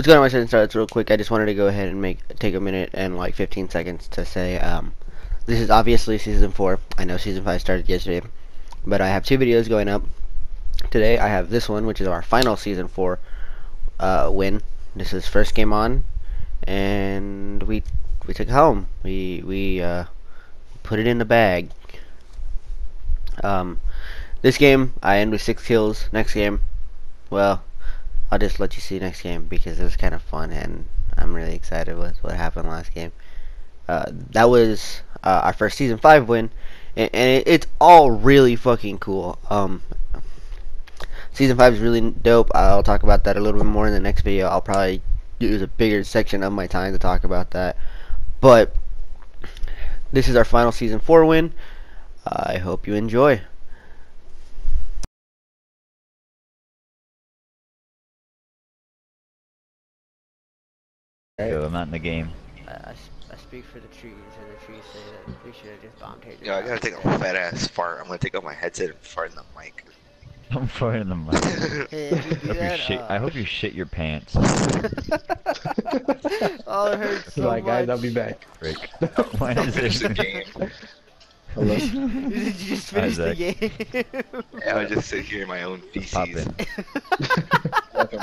What's going on, my starts real quick? I just wanted to go ahead and make take a minute and like 15 seconds to say um, this is obviously season four. I know season five started yesterday, but I have two videos going up today. I have this one, which is our final season four uh, win. This is first game on, and we we took home. We we uh, put it in the bag. Um, this game I end with six kills. Next game, well, I'll just let you see next game because it was kind of fun and I'm really excited with what happened last game. Uh, that was uh, our first season five win, and, and it, it's all really fucking cool. Um, season five is really dope. I'll talk about that a little bit more in the next video. I'll probably use a bigger section of my time to talk about that. But this is our final season four win. I hope you enjoy. Yo, I'm not in the game. I, I, I speak for the trees, and the trees say that we should have just bombed Hager. Yo, I gotta take a fat ass fart. I'm gonna take off my headset and fart in the mic. I'm farting in the mic. Hey, you I hope, you shit, uh, I hope you shit your pants, oh, it hurts so Alright guys. I'll be back. Rick. Why is Finish the game. Hello? Did you just finish the Isaac. game? Yeah, I just sit here in my own feces. Poppin'.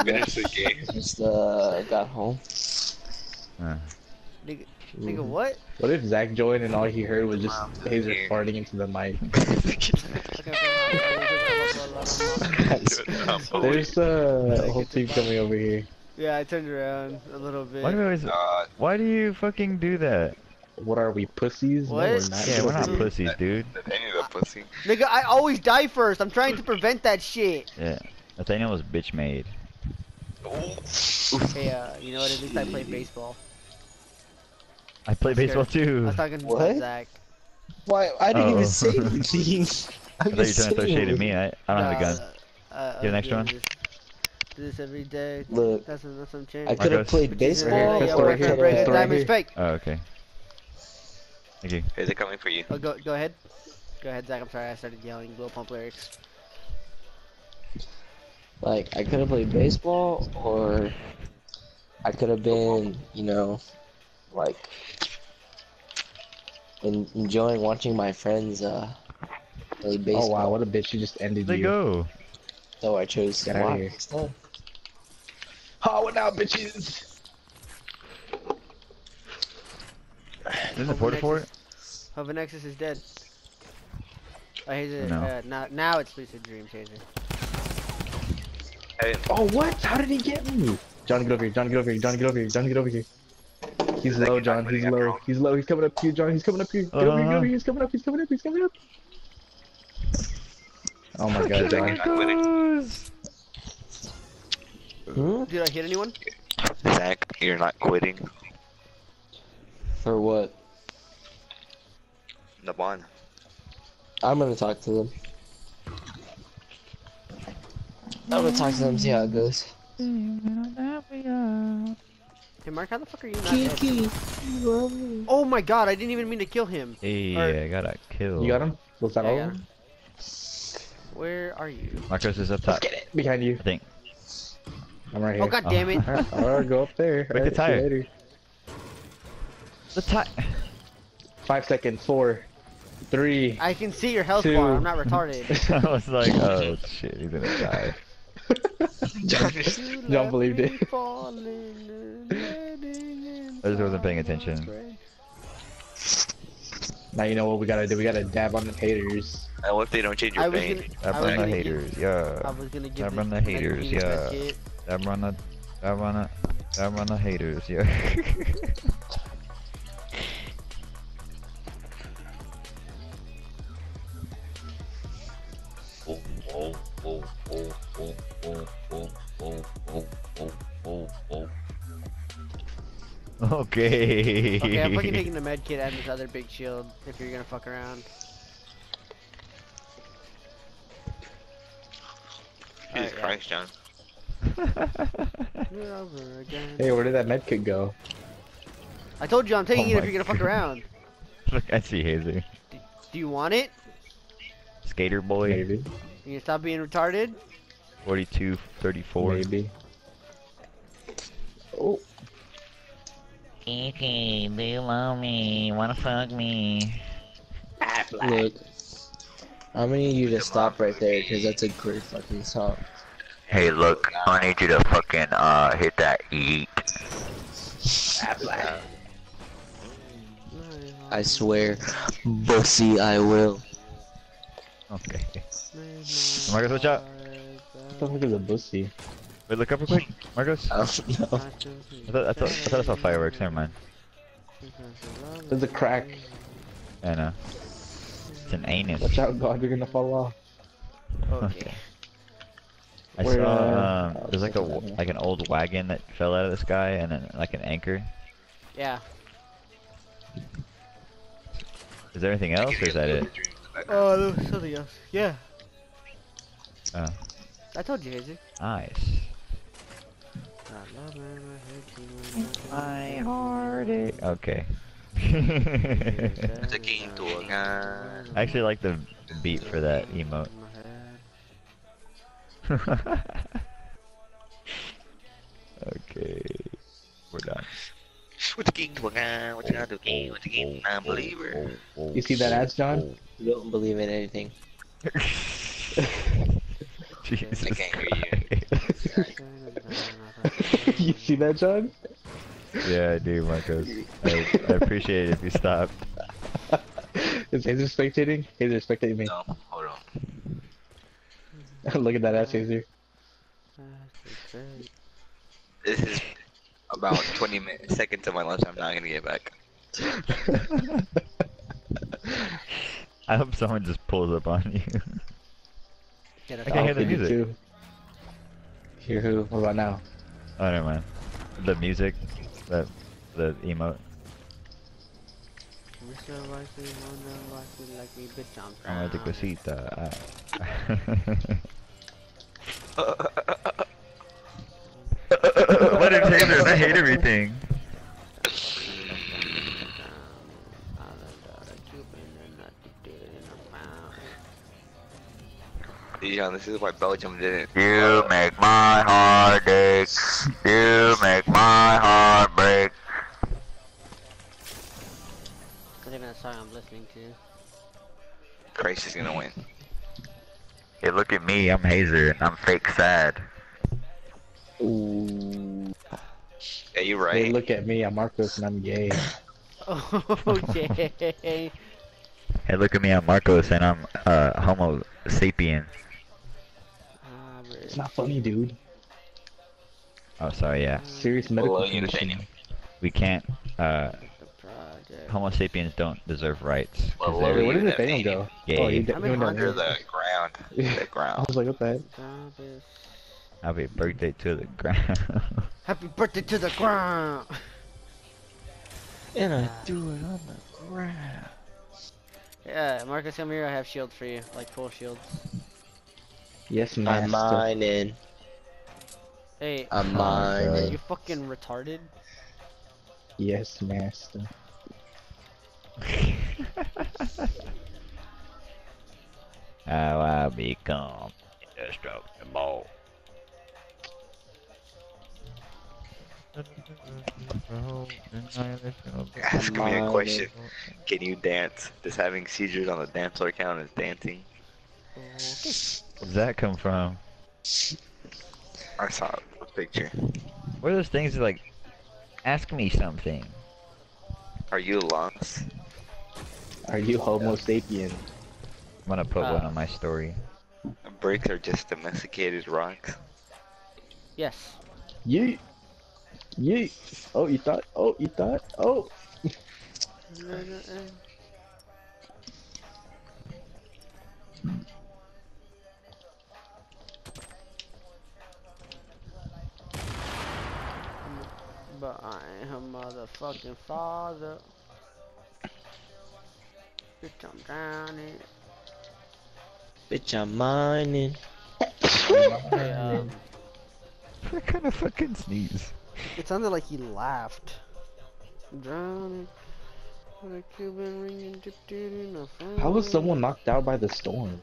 Finish the game. Just uh got home. Uh, nigga, nigga, what? What if Zach joined and all he heard was just Mom, Hazer farting into the mic? There's uh, a whole team coming over here. Yeah, I turned around a little bit. why do we always? Uh, Why do you fucking do that? What are we, pussies? What? No, we're not. Yeah, we're not pussies, dude. Nathaniel the pussy. Nigga, I always die first. I'm trying to prevent that shit. Yeah. Nathaniel was bitch made. Ooh. Hey, uh, you know what? At least I played baseball. I play Scared. baseball I too. was talking to What? Zach. Why? I didn't Oh. even say anything. I thought you were trying to throw shade at me. I, I don't have a Uh, gun. Uh, Get an uh, extra one? This, do this every day. Look, That's that's some change. I could have played Put these baseball. here. Pistol Yeah, right we're here, gonna break pistol it. right here. Oh, okay. Thank you. Hey, they're coming for you. Oh, go, go ahead. Go ahead, Zach. I'm sorry. I started yelling Lil Pump lyrics. Like I could have played baseball, or I could have been, you know, like en- enjoying watching my friends uh play baseball. Oh wow, what a bitch! She just ended They you. go. So I chose Get to watch here. instead. Oh, what now, bitches? There's a porta fort. Hover Nexus is dead. Oh, he's a, No. uh, now, now it's Lucid Dream Chaser. Hey, Oh what? How did he get me? John, get over here. John, get over here. John, get over here. John, get over here. He's low, you're not John. He's low. He's low. He's coming up to you, John. He's coming up here. Get over here. Get Uh-huh. over here. He's coming up. He's coming up. He's coming up. Oh my god, John. not. Did I hit anyone? Zach, you're not quitting. For what? The bond. I'm gonna talk to them. I'm gonna talk to them, see how it goes. Hey, Mark, how the fuck are you not dead? Kiki, Oh my god, I didn't even mean to kill him. Hey, Alright. I got a kill. You got him? Was that Yeah, all? got? Where are you? Marcos is up top. Let's get it. Behind you. I think. I'm right oh, here. Oh god damn it. Alright, Alright, go up there. Break the Alright, tire. later. The tie. Five seconds. Four. Three. I can see your health Two. bar, I'm not retarded. I was like, oh shit, he's gonna die. John, You John believed it. falling and letting I just wasn't paying attention. Now you know what we gotta do. We gotta dab on the haters. I hope they don't change your I was paint. gonna, Dab on the haters, Give, I yeah. was gonna give Dab on the haters, yeah. kit. Dab on the, dab on the, dab on the haters, yeah. okay. Okay, I'm fucking taking the med kit and this other big shield if you're gonna fuck around. Jesus Alright, yeah. Christ, John. Do it over again. Hey, where did that med kit go? I told you I'm taking Oh it if you're gonna fuck around. Look, I see Hazer. Do you want it? Skater boy, Maybe. You gonna stop being retarded? 42, 34. Maybe. Oh, Kiki, do you love me? Wanna fuck me? Look, I'm gonna need you to stop right there because that's a great fucking song. Hey, look, I need you to fucking uh hit that eat. I swear, bussy, I will. Okay. Marcus, watch out. what the fuck is a bussy? Wait, look up real quick. Marcos? I don't know. I thought, I thought, I thought I saw fireworks. Never mind. There's a crack. I know. It's an anus. Watch out, God, you're gonna fall off. Okay. I Where, saw uh, um, there's like a w- like an old wagon that fell out of the sky and then like an anchor. Yeah. Is there anything else or is that it? Oh, there was something else. Yeah. Oh, I told you, Hazy. nice. My heart. Okay. I Taking to a gun. actually like the beat for that emote. okay, we're done. What you king to a gun? What you do, king? What you king? Non-believer. You see that ass, John? You don't believe in anything. Jesus I can't hear Christ. you see that, John? Yeah, I do, Marcos. I, I appreciate it if you stop. Is Hazer spectating? Hazer spectating me. No, hold on. Look at that ass, Hazer. This is about 20 minutes, seconds of my lunch. I'm not gonna get back. I hope someone just pulls up on you. Get I can't hear the music. Hear who? What about now? Oh, never mind. The music, the the emote. Mr. Wisely, Mona Wisely, like me, bitch, I'm I'm drowning. cosita. Let him hate her. I hate everything. Dijon, this is why Belgium didn't. You make my heart ache. You make my heart break. Not even a song I'm listening to. Christ is gonna win. Hey, look at me. I'm Hazer, and I'm fake sad. Ooh. Yeah, you Hey, right. Hey, look at me. I'm Marcos and I'm gay. Oh, yay. Hey, look at me. I'm Marcos, and I'm uh Homo sapien. Ah, It's not funny, dude. Oh, sorry. Yeah, Serious medical you, condition. We can't. Uh, Homo sapiens don't deserve rights. 'cause Well, they're- Wait, where did Nathaniel. Nathaniel go? Gay. Oh, he, he I'm went Under there. the ground. The I was like, what the heck? Happy birthday to the ground. Happy birthday to the ground! And I threw it on the ground. Yeah, Marcus, come here. I have shields for you, like full shields. Yes, I'm master. mining. Hey, I'm Oh, are you fucking retarded? Yes, master. How I become indestructible. Ask me a question. Can you dance? Does having seizures on the dance floor count as dancing? Where does that come from? I saw a picture. What are those things that like, ask me something? Are you lost? Are you Homo sapien? I'm gonna put one Uh. on my story. Bricks are just domesticated rocks. Yes. Yeet. Yeet. Oh, you thought? Oh, you thought? Oh. Her motherfucking father. Bitch, I'm drowning. Bitch, I'm mining. Hey, um, What kind of fucking sneeze? it sounded like he laughed. I'm drowning. A Cuban ring and dipped it in a How was someone knocked out by the storm?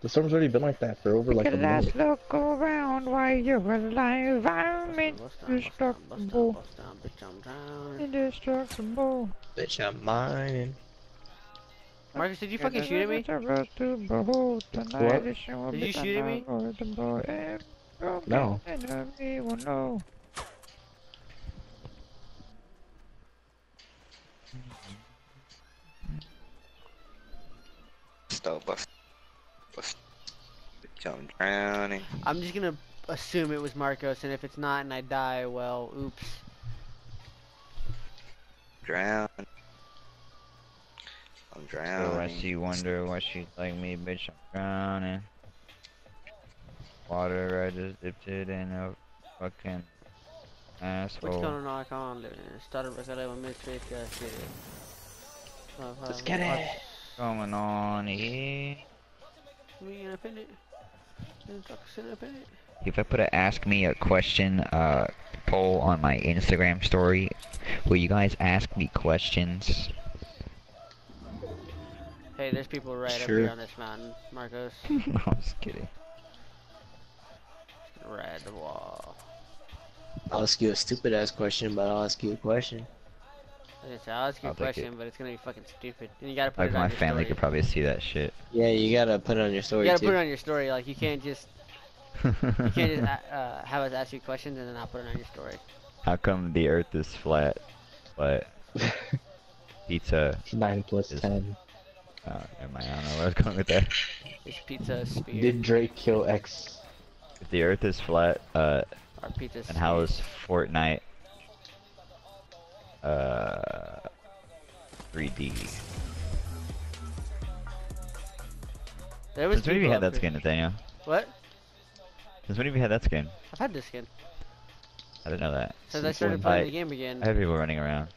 The storm's already been like that for over like a Take a last look around while you're alive. I'm indestructible. bust down, bitch, I'm drowning. Indestructible. Bitch, I'm mining. Marcus, did you fucking shoot at me? To behold tonight, What? Did you shoot at me? the night of the boy, and no No. enemy will know. Stop, bust. Bust. Bitch, I'm drowning. I'm just gonna assume it was Marcos, and if it's not and I die, well, oops. Drown. I'm drowning. So I drowning. see wonder why she's like me, bitch. I'm drowning. Water, I just dipped it in a fucking What's asshole. going on? I can't live in Started recording my mystery, uh, shit. Let's get it. going on here? We gonna pin it. Gonna talk shit up in it. If I put a ask me a question uh poll on my Instagram story, will you guys ask me questions? Hey, there's people right up here on this mountain, Marcos. no, I'm just kidding. Ride the wall. I'll ask you a stupid ass question, but I'll ask you a question. Okay, so I'll ask you I'll a take question, but it's gonna be fucking stupid. And you gotta put Like it on my your family story. could probably see that shit. Yeah, you gotta put it on your story You gotta too. put it on your story. Like you can't just you can't just uh, have us ask you questions and then I'll put it on your story. How come the Earth is flat, but pizza? Nine plus Is- ten. Uh, never mind, I don't know where I was going with that. It's pizza spear. Did Drake kill X? If the Earth is flat, uh, or pizza and how spear. Fortnite? Uh, 3D. There was Since when have you people had up that here- skin, Nathaniel? What? Since when have you had that skin? I've had this skin I didn't know that. since I started playing I- the game again. I have people running around.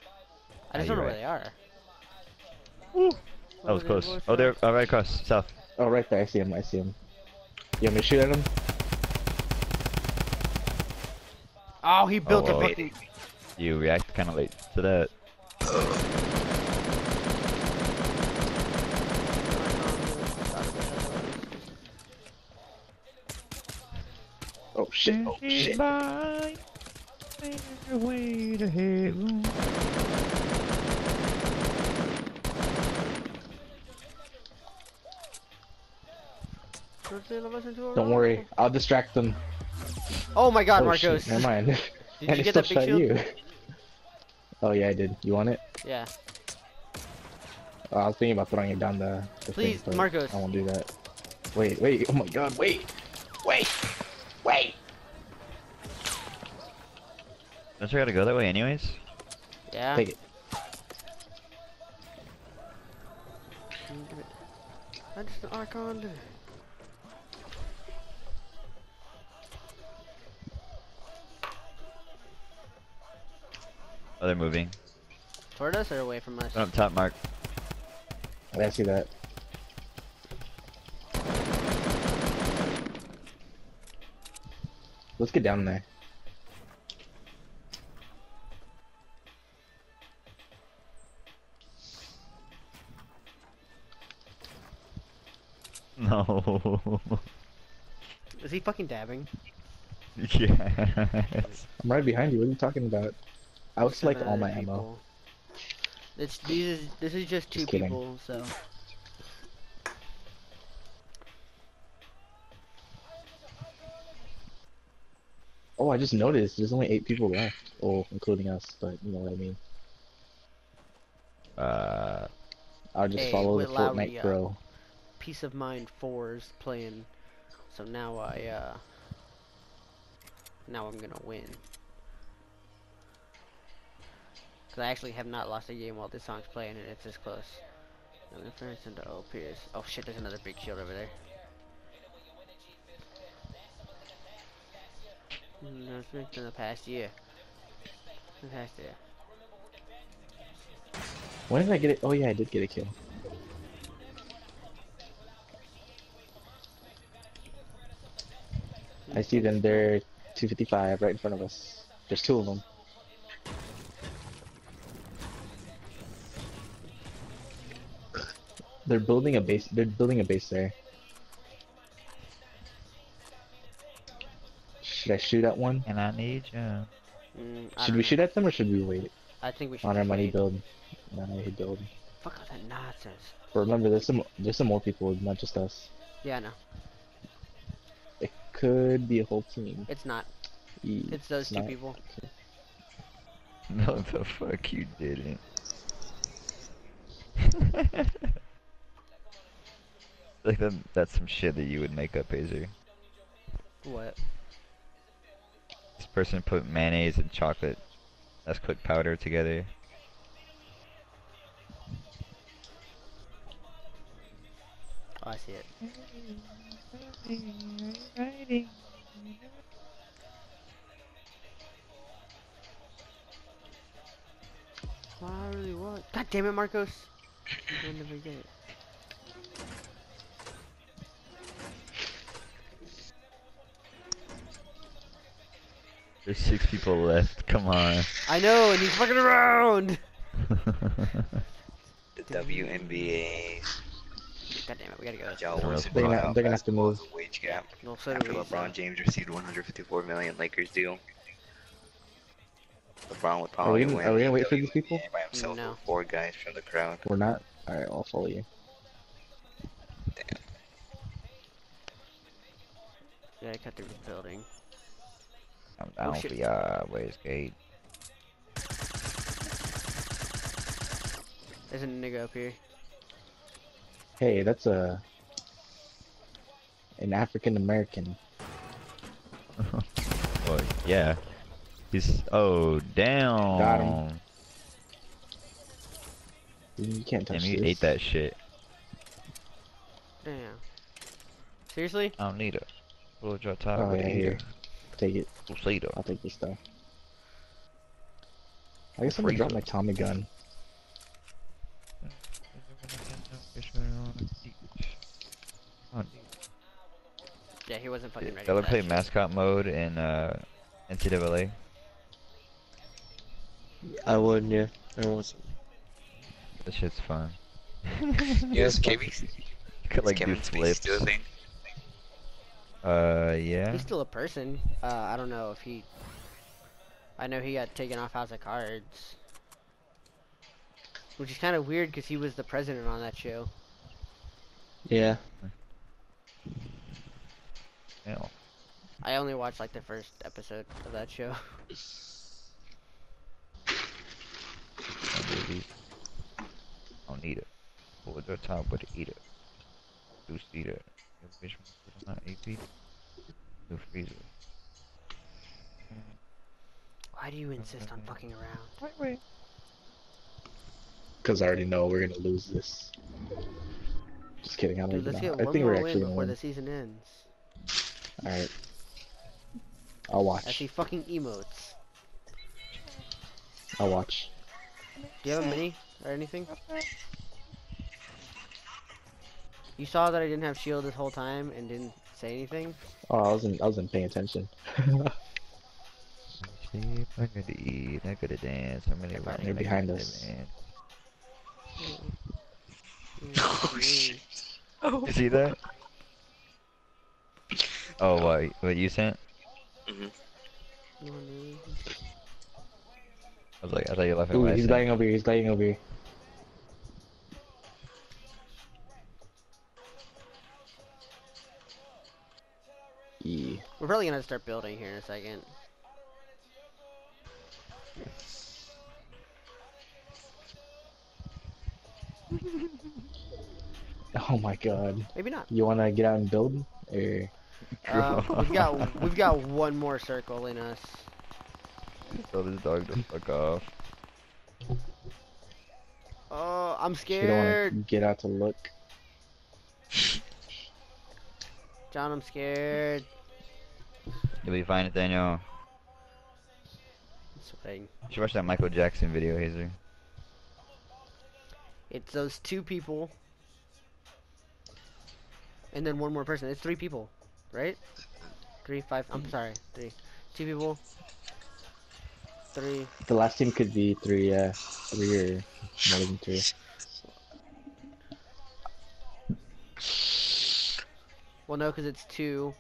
I just Yeah, don't know you're where they are. That was close. Oh, they're oh, right across, south. Oh, right there. I see him. I see him. You want me to shoot at him? Oh, he built Oh, a wait. fucking. You react kind of late to that. Oh shit! Oh shit! By, the way to heaven. Don't worry, I'll distract them. Oh my God, oh, Marcos! Shit, never mind. Did and you get that big shield? you. Oh yeah, I did. You want it? Yeah. Oh, I was thinking about throwing it down the. the Please, thing, Marcos. I won't do that. Wait, wait! Oh my God! Wait! Wait! Wait! Don't you gotta go that way anyways? Yeah. Take it. I just Archon. Oh, they're moving. Toward us or away from us? Up top, Mark. I see that. Let's get down there. No. Is he fucking dabbing? yes. I'm right behind you. What are you talking about? I was like all my Seven ammo. people. It's these. Is, this is just two Just kidding. people, so. Oh, I just noticed. There's only eight people left. Oh, including us, but you know what I mean. Uh, I'll just Hey, follow the Will Lowry, Fortnite uh, pro. Peace of Mind 4's playing, so now I, uh, now I'm gonna win. Cause I actually have not lost a game while this song's playing and it's this close. I'm into O Pierce. Oh shit, there's another big shield over there. Mm, No strength in the past year. The past year. When did I get it? Oh yeah, I did get a kill. I see them. They're 255 right in front of us. There's two of them. They're building a base. They're building a base there. Should I shoot at one? And I need you. Mm, I should we know. shoot at them or should we wait? I think we should. On our money build. On our build. Fuck all that nonsense. But remember, there's some there's some more people, not just us. Yeah, I know. It could be a whole team. It's not. It's those it's two not. people. No, the fuck you didn't. like that, that's some shit that you would make up, Hazer. What? This person put mayonnaise and chocolate as cooked powder together. Oh, I see it. Riding. Well, I really want. God damn it, Marcos! I never get it. There's six people left. Come on. I know, and he's fucking around. The WNBA. God damn it, we gotta go. Y'all They're gonna- they're gonna- about they're gonna have to move. Wage gap No, so after do we. LeBron James received 154 million Lakers deal. LeBron would Are probably we gonna, win. are we gonna wait for these people? By himself No. four guys from the crowd. We're not. All right, I'll follow you. Yeah, I cut through the building. I'm down oh, shit. for y'all. Where's Gate? There's a nigga up here. Hey, that's a an African American. Well, yeah. He's. Oh, damn. Got him. You can't touch Damn, you this. ate that shit. Damn. Seriously? I don't need it. We'll draw top Oh with yeah, it here. Take it. We'll see though. I'll take this stuff. I guess I'm gonna drop my Tommy gun. Yeah, he wasn't fucking ready. Y'all for play shit. mascot mode in uh, NCAA? I would, yeah. I was. That shit's fun. Yes, KB. You could like do Kevin Spacey flips. still thing? Uh, yeah. He's still a person. Uh, I don't know if he. I know he got taken off House of Cards. Which is kind of weird because he was the president on that show. Yeah. Yeah. I only watched like the first episode of that show. Baby. I don't need it. Pull the top with it, eat it. Do see it. Your bitch wanna on my AP. Do freezer. Why do you insist on fucking around? Wait, wait. Cause I already know we're gonna lose this. Just kidding. I don't Dude, even know. I think we're actually gonna before win. the season ends. All right. I'll I watch. see fucking emotes. I'll watch. Do you have a mini or anything? You saw that I didn't have shield this whole time and didn't say anything? Oh, I wasn't. I wasn't paying attention. Sleep, I'm gonna eat, I'm gonna dance, I'm gonna run. They're behind gonna us. dance. Oh, shit. You see that? Oh, what? What you sent? Mhm. I was like, I thought you left it Ooh, he's sent. dying over here. He's dying over here. E. We're probably gonna start building here in a second. Oh my god. Maybe not. You wanna get out and build? Or Uh, we've got we've got one more circle in us. Tell this dog to fuck off. Oh, I'm scared. you don't wanna scared. get out to look? John, I'm scared. You'll be fine, Daniel. I'm sweating. You should watch that Michael Jackson video, Hazer. It's those two people. And then one more person. It's three people, right? Three, five. I'm sorry. Three. Two people. Three. The last team could be three, uh, three or more than three. Well, no, because it's two.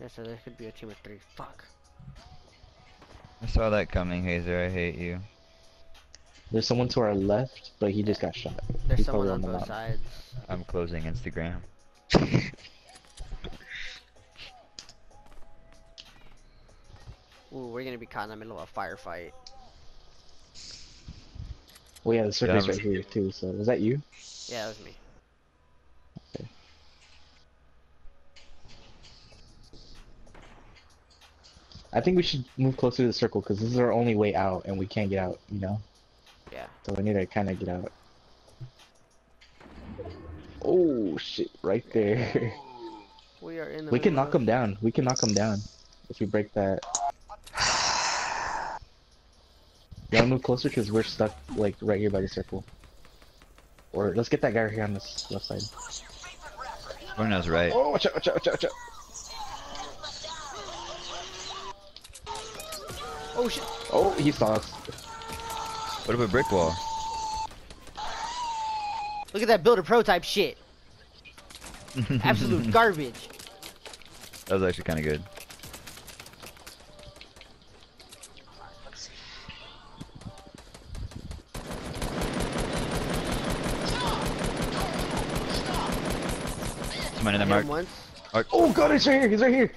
Yeah, so there could be a team of three. Fuck. I saw that coming, Hazer. I hate you. There's someone to our left, but he just got shot. There's He's someone probably on on the both mountain. sides. I'm closing Instagram. Ooh, we're gonna be caught in the middle of a firefight. Well, yeah, the circle's Yeah, right here too. So was that you? Yeah, that was me. I think we should move closer to the circle because this is our only way out, and we can't get out. You know. Yeah. So we need to kind of get out. Oh shit! Right there. We are in the we can knock of- them down. We can knock them down if we break that. You wanna move closer because we're stuck like right here by the circle. Or let's get that guy right here on this left side. Bruno's right. Oh, watch out! Watch out! Watch out! Watch out! Oh shit! Oh, he saw us. What about brick wall? Look at that builder prototype shit. Absolute garbage. That was actually kind of good. Someone in I the hit him mark. once. Oh god, he's right here! He's right here!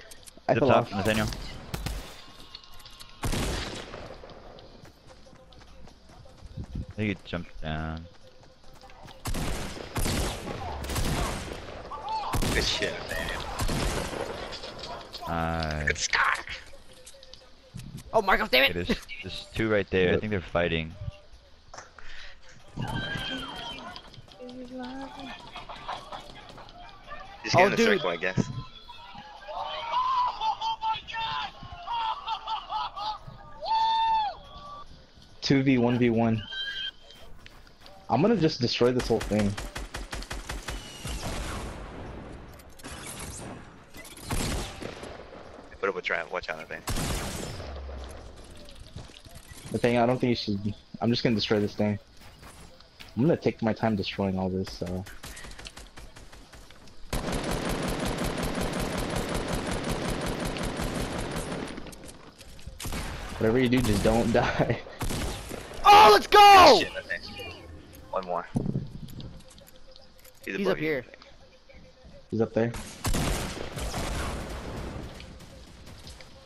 I Up fell top, off. Nathaniel. Think he jumped down. Good shit, man. Uh, Good stock. Oh, Marco, damn okay, it! there's, there's two right there. I think they're fighting. Just get Oh, in the dude. circle, I guess. Two v one v one. I'm gonna just destroy this whole thing. Put up a trap. Watch out, I think. The thing, I don't think you should. I'm just gonna destroy this thing. I'm gonna take my time destroying all this. So. Whatever you do, just don't die. Oh, let's go! Shit, I think. One more. He's above up here. He's up there.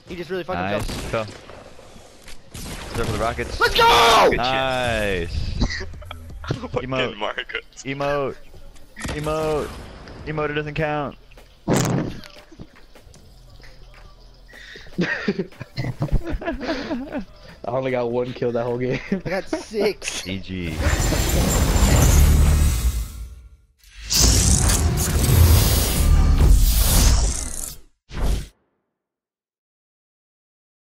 He just really fucked Nice. himself. Fell. There for the rockets. Let's go! Good Nice. Emote. Marcus. Emote. Emote. Emote it doesn't count. I only got one kill that whole game. I got six. GG.